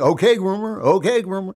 Okay, groomer. Okay, groomer.